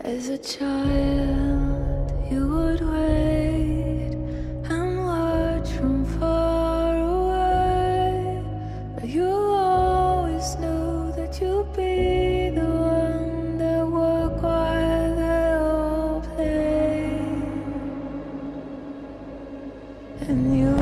As a child, you would wait and watch from far away. But you always knew that you'd be the one that would while they all play. And you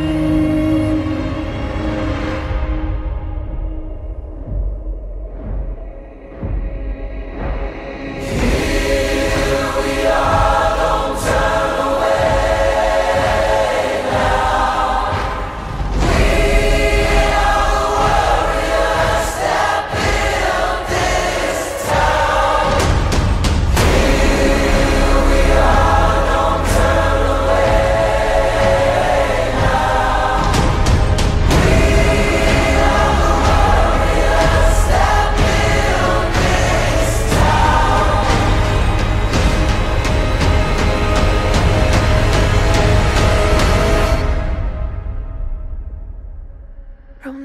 true.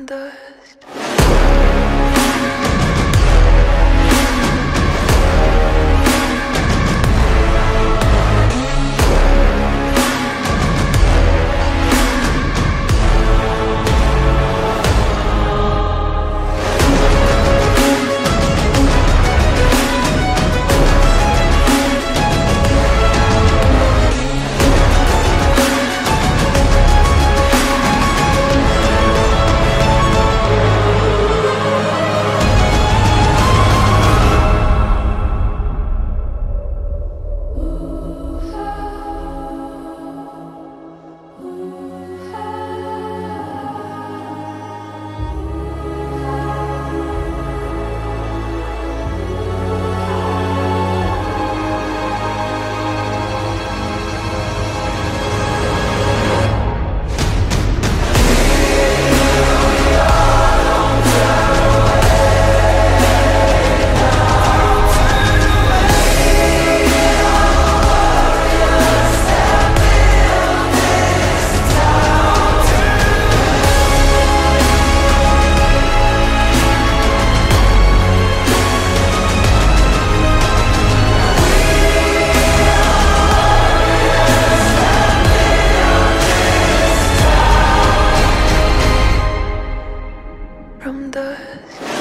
the from dust.